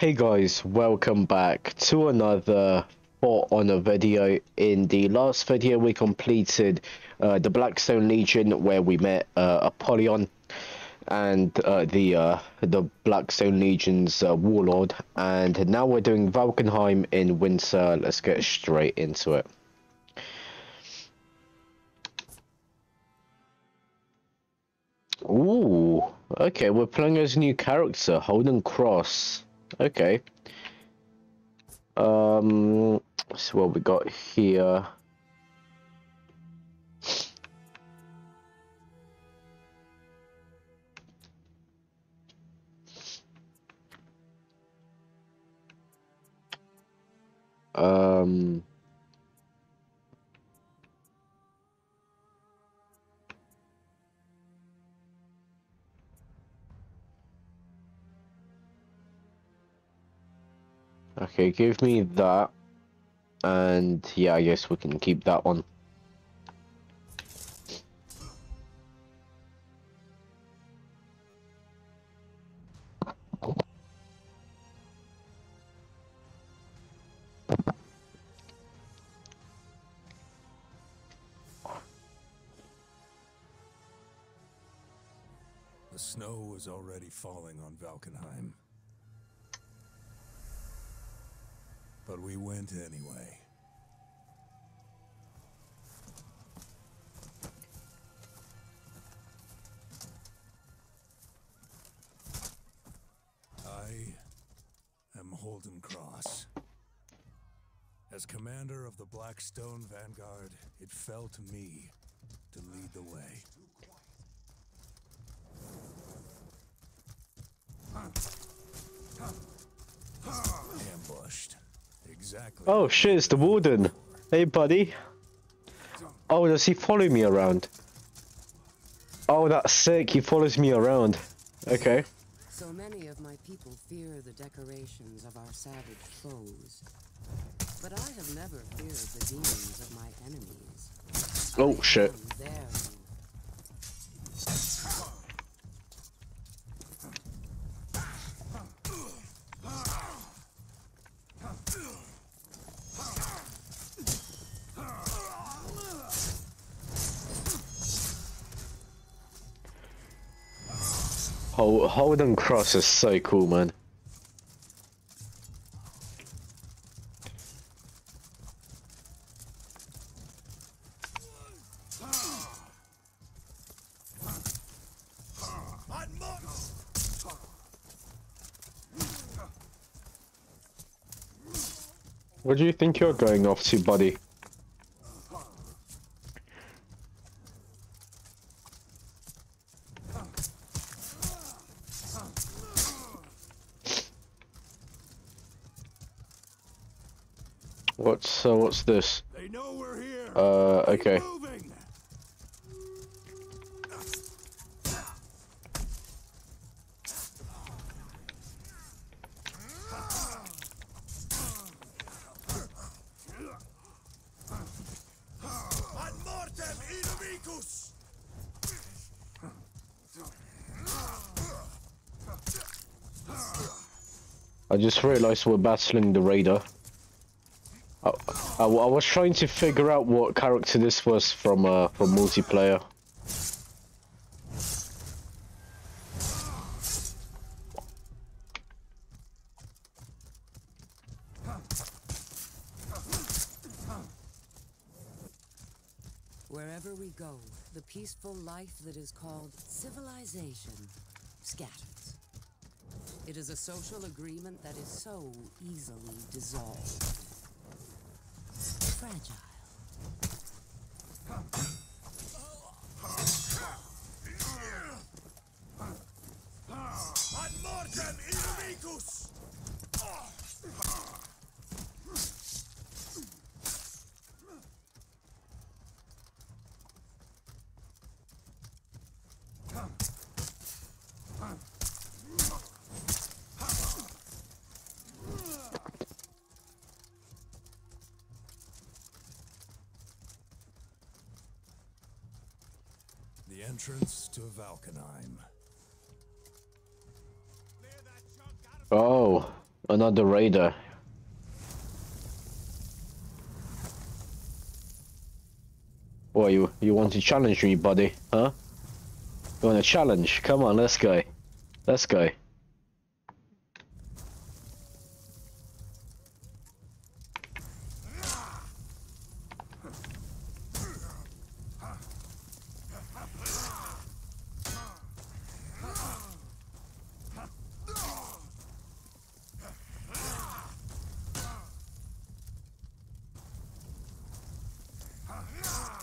Hey guys, welcome back to another For Honor video. In the last video we completed uh, the Blackstone Legion where we met uh, Apollyon and uh, the uh, the Blackstone Legion's uh, warlord and now we're doing Valkenheim in Winter. Let's get straight into it. Ooh, okay, we're playing as a new character, Holden Cross. Okay. Um, so what we got here. Um. Okay, give me that. And yeah, I guess we can keep that one. The snow was already falling on Valkenheim. But we went anyway. I am Holden Cross. As commander of the Blackstone Vanguard, it fell to me to lead the way. Ambushed. Exactly. Oh shit, it's the warden. Hey buddy. Oh, does he follow me around? Oh, that's sick. He follows me around. Okay. So many of my people fear the decorations of our savage foes. But I have never feared the demons of my enemies. Oh I shit. Holden Cross is so cool, man. Where do you think you're going off to, buddy? What's uh, what's this? They know we're here. Uh, okay. moving. Ad mortem inimicus. I just realized we're battling the raider. I, was trying to figure out what character this was from uh, from multiplayer. Wherever we go, the peaceful life that is called civilization scatters. It is a social agreement that is so easily dissolved. Fragile. Entrance to Valkenheim. Oh, another raider. What you you want to challenge me, buddy? Huh? You want a challenge? Come on, let's go. Let's go.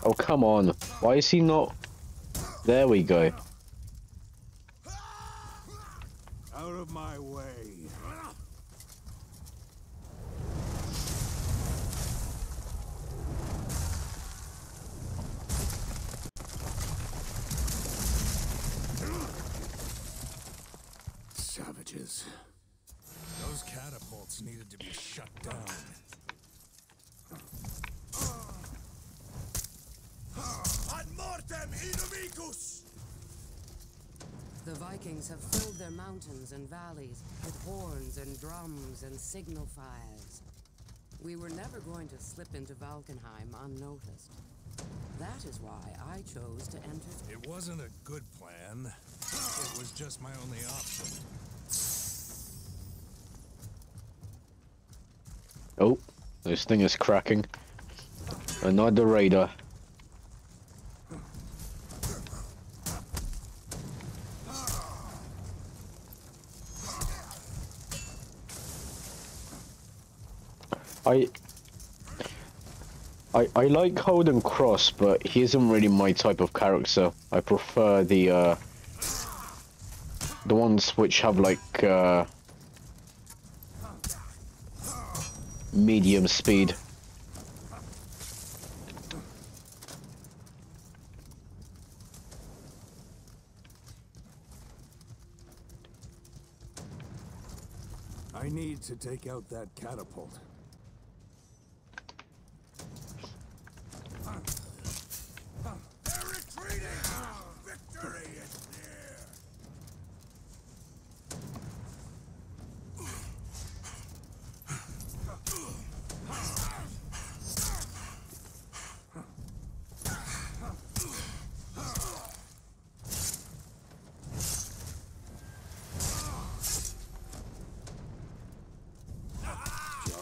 Oh, come on. Why is he not... There we go. Out of my way. Savages. Those catapults needed to be shut down. Mortem inimicus! The Vikings have filled their mountains and valleys with horns and drums and signal fires. We were never going to slip into Valkenheim unnoticed. That is why I chose to enter. It wasn't a good plan. It was just my only option. Oh, this thing is cracking. Another raider. I I I like Holden Cross, but he isn't really my type of character. I prefer the uh the ones which have like uh medium speed. I need to take out that catapult. They're retreating! Victory is near!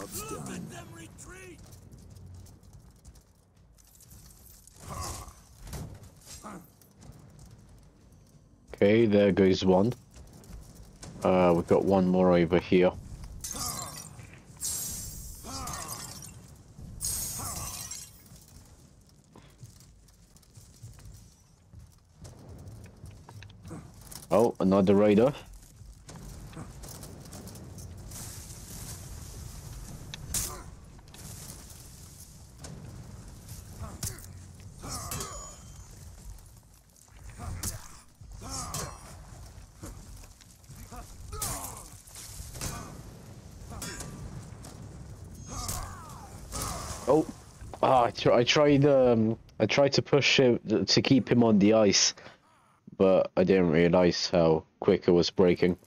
Job's done. Let them retreat! Okay, there goes one. Uh, we've got one more over here. Oh, another raider. Oh, ah, I, tr I tried. Um, I tried to push him to keep him on the ice, but I didn't realize how quick it was breaking.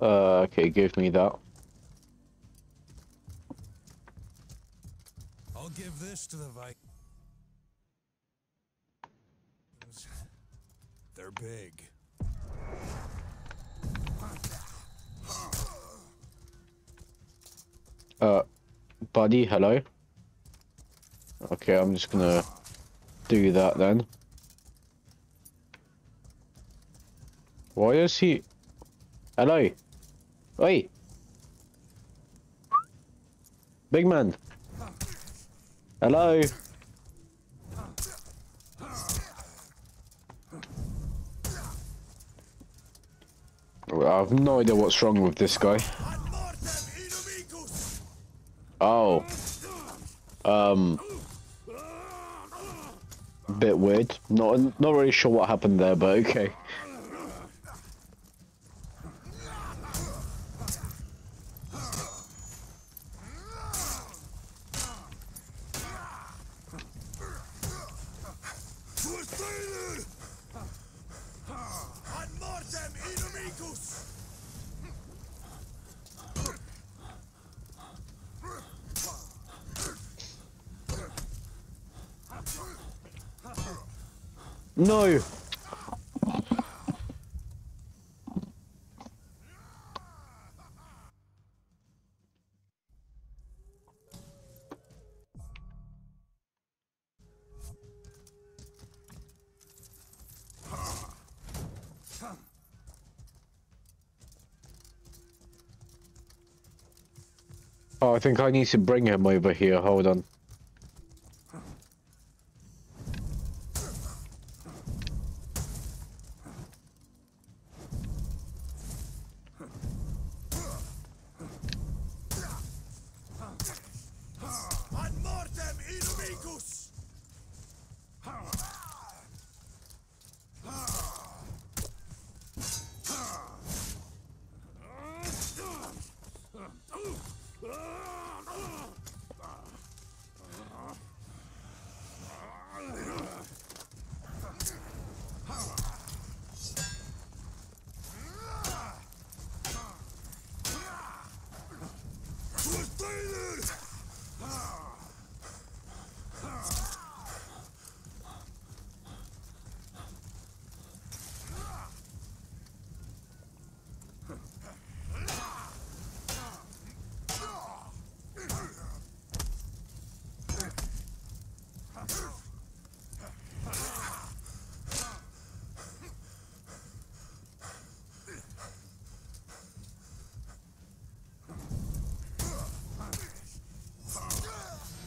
Uh, okay, give me that. I'll give this to the Vikings. They're big. Uh, buddy, hello? Okay, I'm just gonna do that then. Why is he... Hello? Oi! Big man! Hello? I have no idea what's wrong with this guy. Oh. Um. Bit weird. Not not really sure what happened there, but okay. No! Oh, I think I need to bring him over here. Hold on.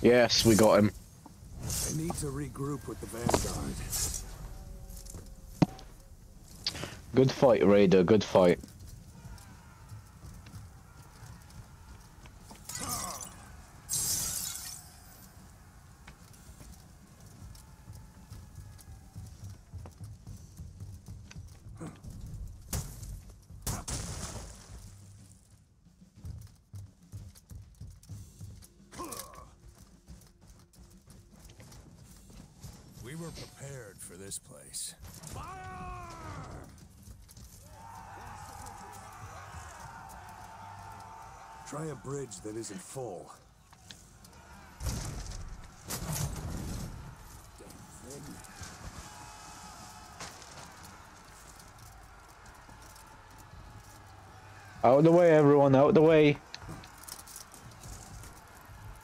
Yes, we got him. I need to regroup with the Vanguard. Good fight, Raider. Good fight. Prepared for this place. Fire! Try a bridge that isn't full. Out the way, everyone. Out the way.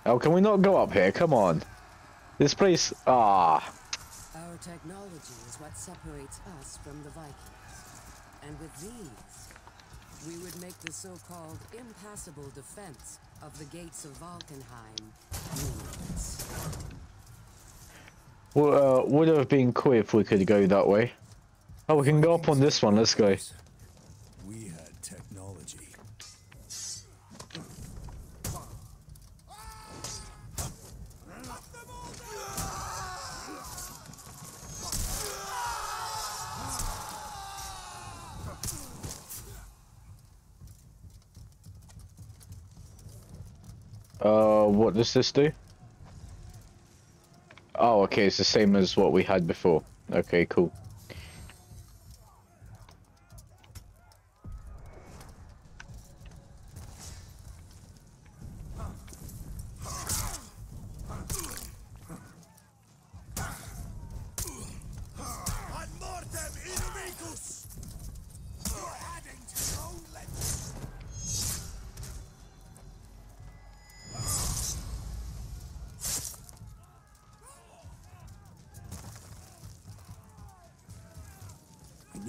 Oh, can we not go up here? Come on. This place... Ah. Our technology is what separates us from the Vikings. And with these, we would make the so-called impassable defense of the gates of Valkenheim meaningless. Well, uh, would have been cool if we could go that way. Oh, we can go up on this one. Let's go. Uh, what does this do? Oh, okay, it's the same as what we had before. Okay, cool.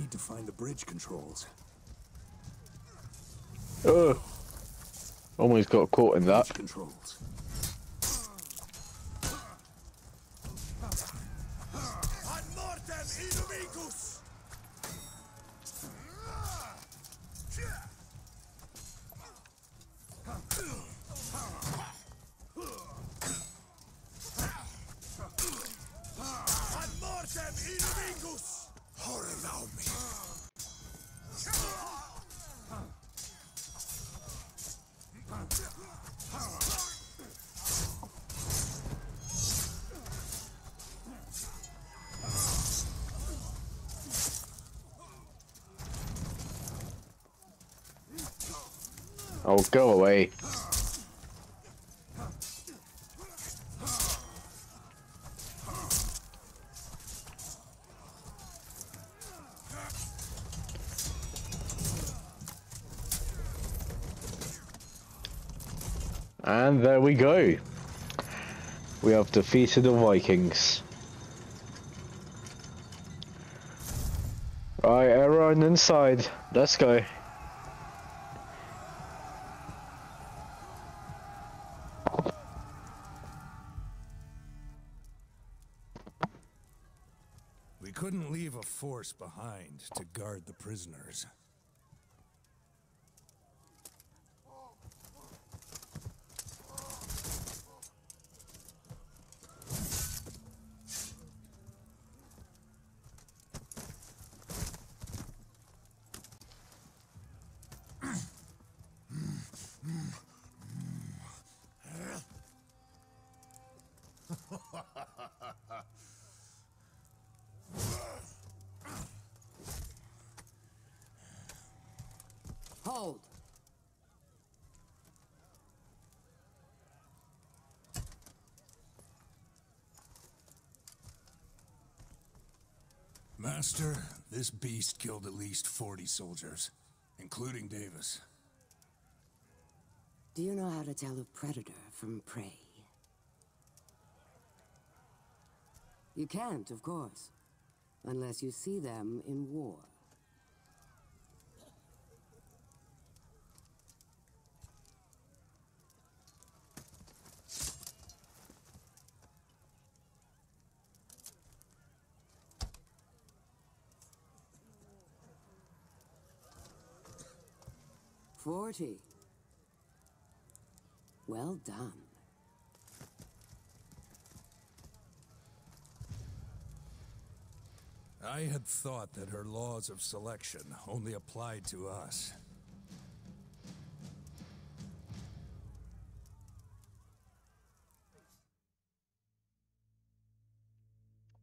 Need to find the bridge controls. Oh, almost got caught in that. Bridge controls. Ad mortem inimicus! Ad mortem inimicus! Horror me. Oh, go away. And there we go. We have defeated the Vikings. Right, everyone inside. Let's go. Force behind to guard the prisoners. Hold. Master, this beast killed at least 40 soldiers, including Davis. Do you know how to tell a predator from prey? You can't, of course. Unless you see them in war. Forty. Well done. I had thought that her laws of selection only applied to us.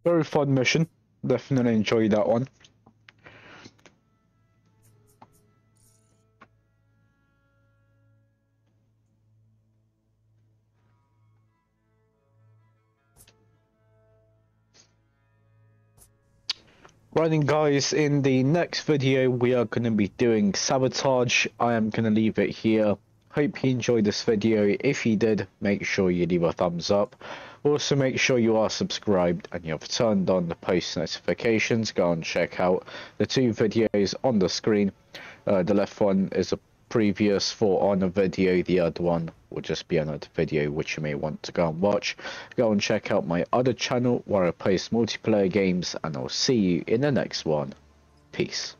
Very fun mission. Definitely enjoyed that one. Right then guys, in the next video we are going to be doing Sabotage. I am going to leave it here. Hope you enjoyed this video. If you did, make sure you leave a thumbs up. Also make sure you are subscribed and you have turned on the post notifications. Go and check out the two videos on the screen. Uh, the left one is a previous For Honor video. The other one will just be another video which you may want to go and watch. Go and check out my other channel where I post multiplayer games and I'll see you in the next one. Peace.